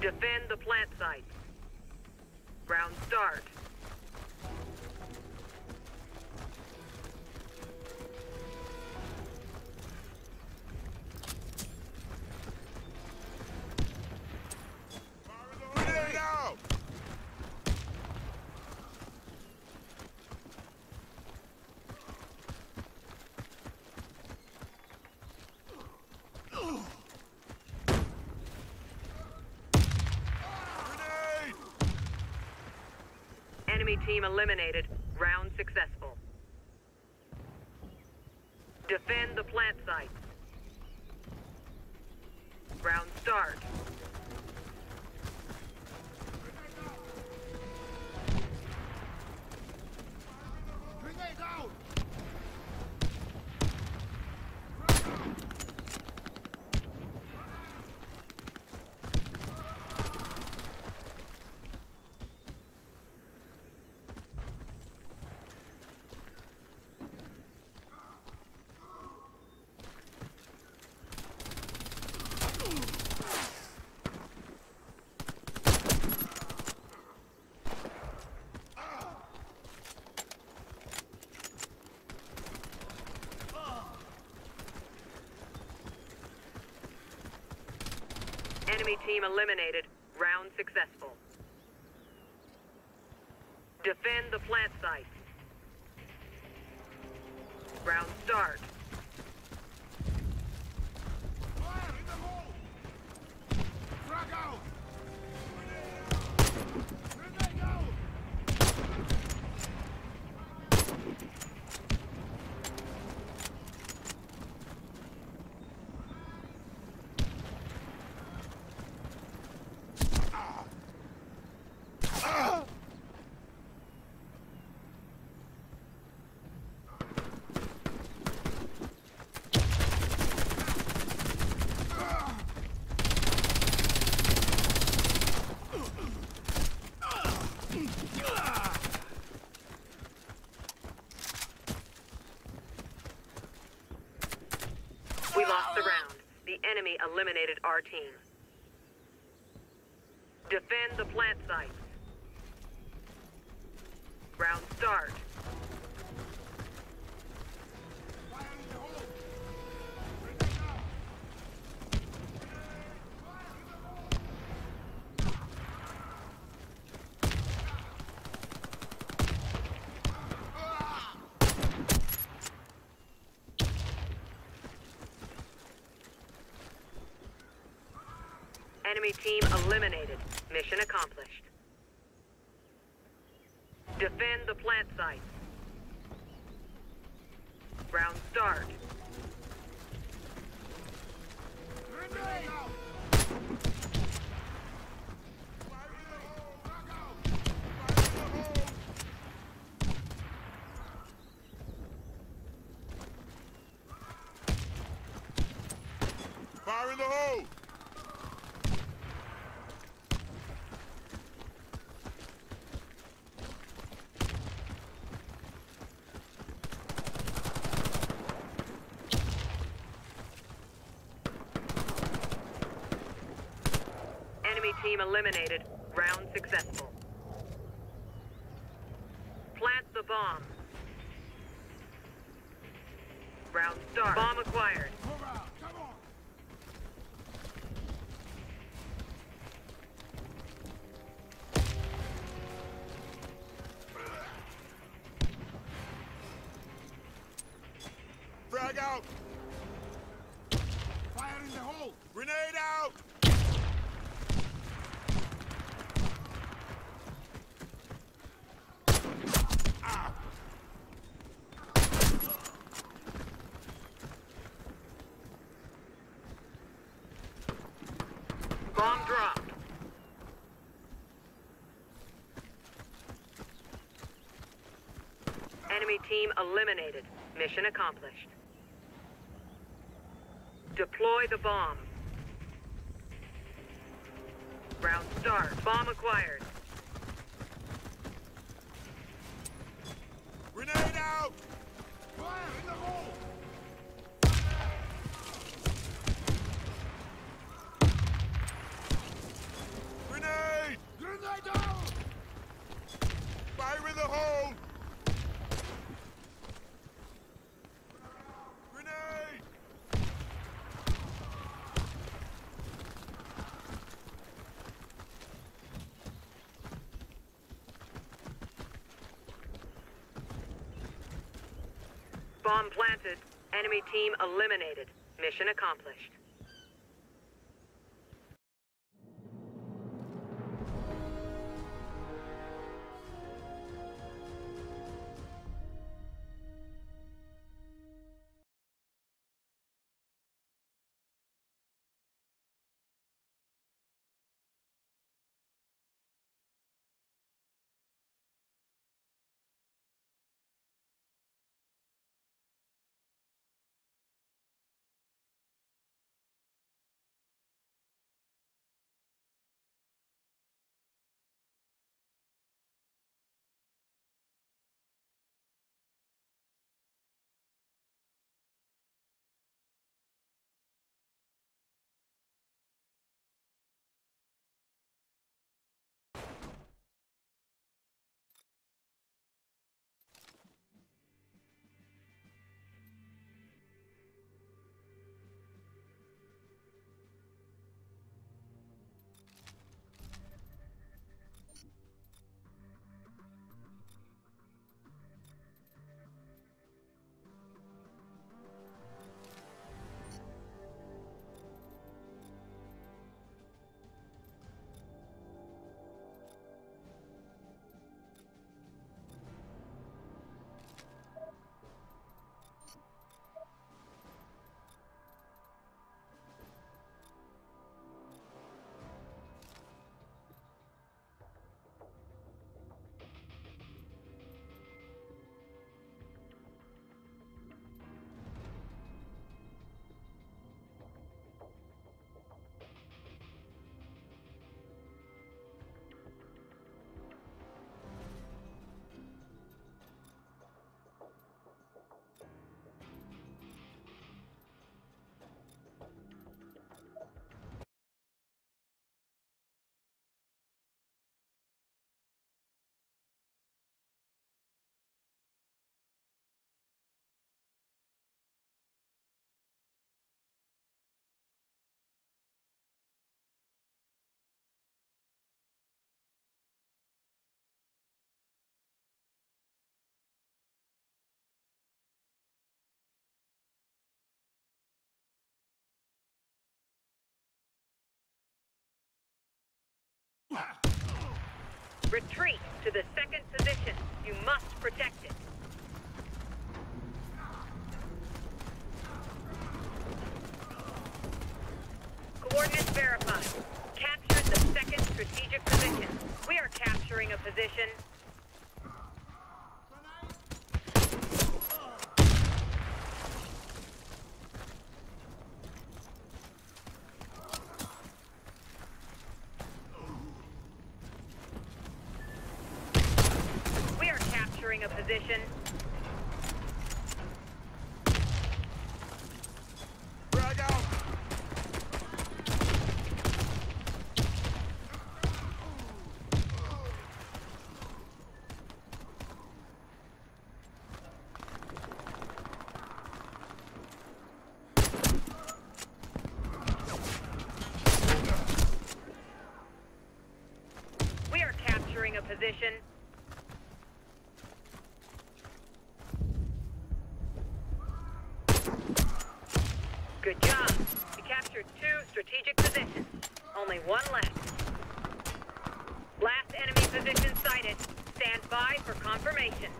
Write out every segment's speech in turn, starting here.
Defend the plant site. Round start. Eliminated. Round successful. Defend the plant site. Round start. Grenade out! Enemy team eliminated. Round successful. Defend the plant site. Round start. Fire in the hole! Frag out! Grenade out! We lost the round. The enemy eliminated our team. Defend the plant site. Round start. Enemy team eliminated. Mission accomplished. Defend the plant site. Round start. Grenade out! Fire in the hole! Frag out! Fire in the hole! Fire in the hole! Enemy team eliminated. Round successful. Plant the bomb. Round start. Bomb acquired. Move out! Come on! Frag out! Fire in the hole! Grenade out! Ah! Bomb dropped. Enemy team eliminated. Mission accomplished. Deploy the bomb. Round start. Bomb acquired. Grenade out! Fire in the hole! Bomb planted. Enemy team eliminated. Mission accomplished. Retreat to the second position. You must protect it. Coordinates verified. Captured the second strategic position. We are capturing a position. We are capturing a position. Frag out! We are capturing a position. Good job. You captured two strategic positions. Only one left. Last enemy position sighted. Stand by for confirmation.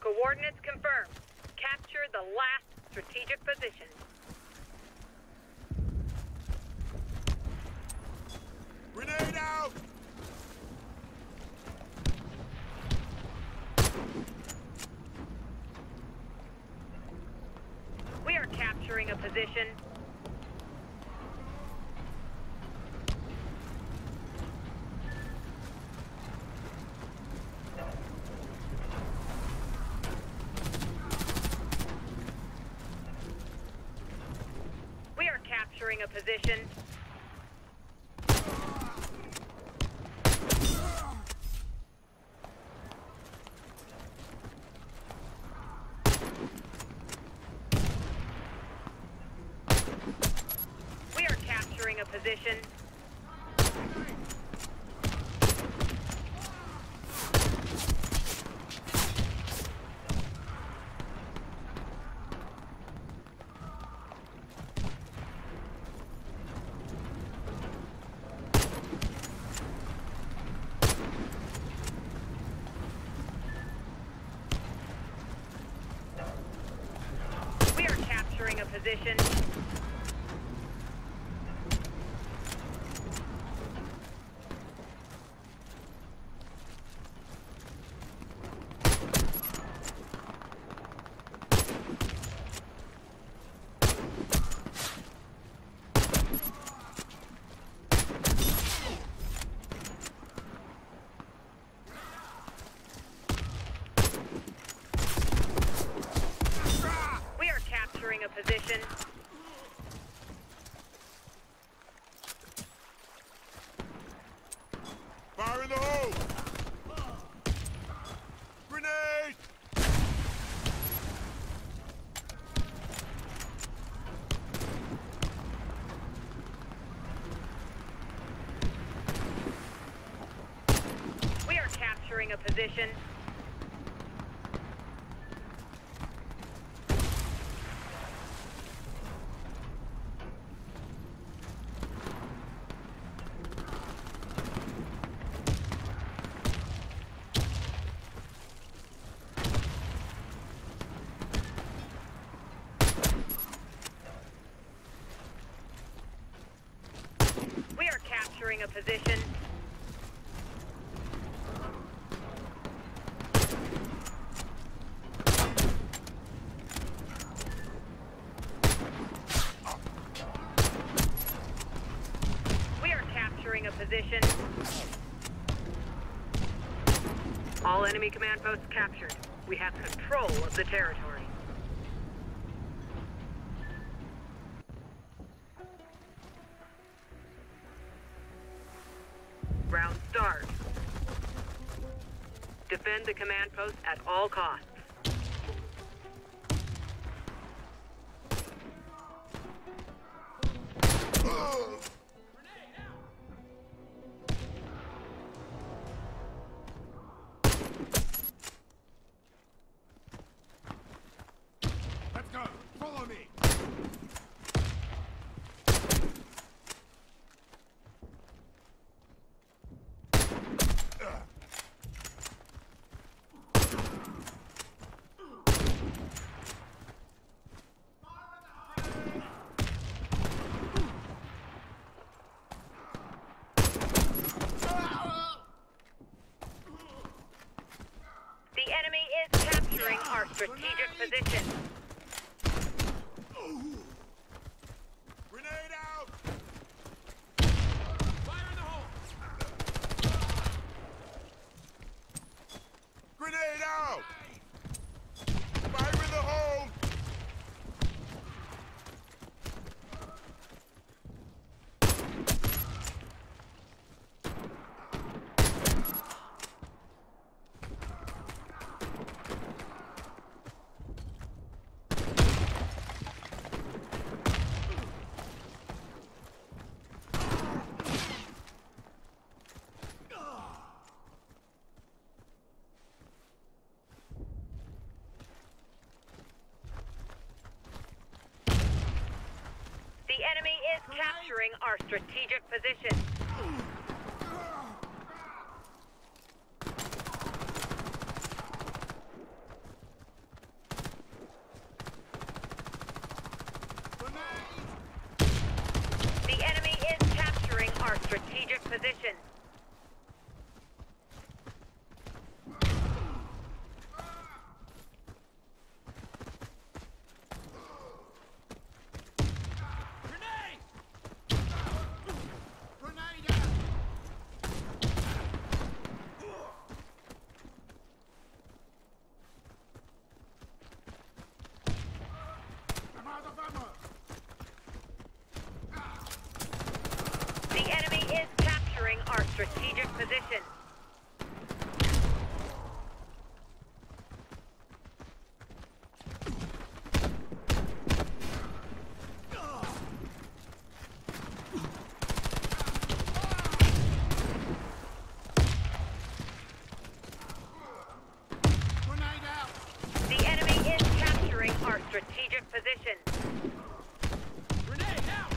Coordinates confirmed. Capture the last strategic position. Grenade out! We are capturing a position. We are capturing a position. position. We are capturing a position. We are capturing a position. Fire in the hole! Grenade! We are capturing a position. We are capturing a position. We are capturing a position. All enemy command posts captured. We have control of the territory. Round start. Defend the command post at all costs. Strategic position. Grenade out! Fire in the hole! Grenade out! Fire in the hole! The enemy is capturing our strategic position. The enemy is capturing our strategic position. Grenade! Grenade position. Grenade out!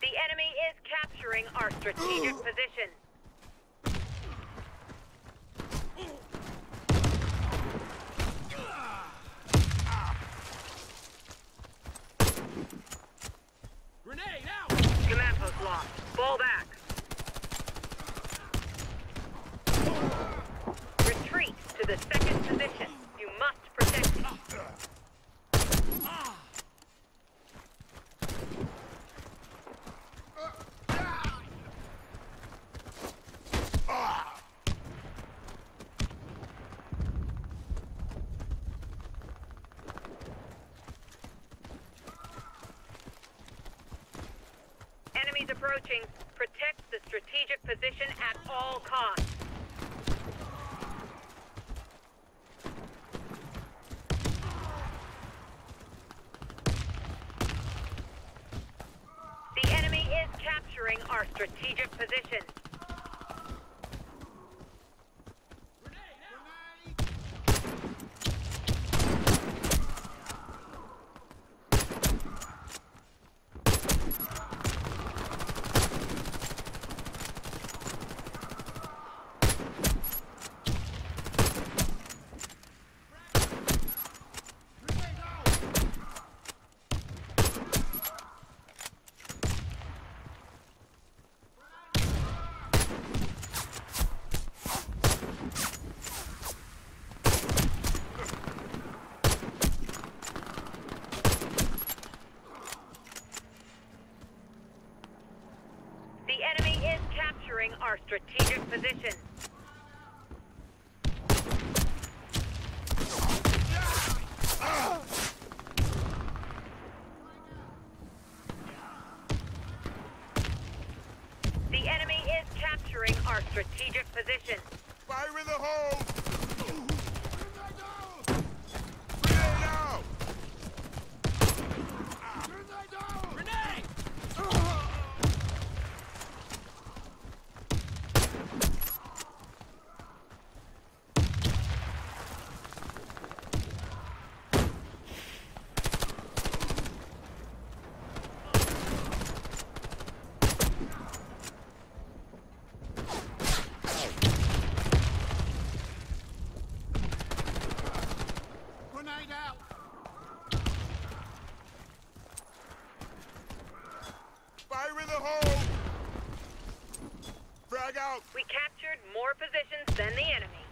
The enemy is capturing our strategic position. Grenade out! Command post lost. Fall back. Retreat to the second position. You must protect it. Enemies approaching. Protect the strategic position at all costs. The enemy is capturing our strategic position. The enemy is capturing our strategic position. The enemy is capturing our strategic position. Fire in the hole! Grenade out! Grenade! Grenade out! Fire in the hole! Out! We captured more positions than the enemy.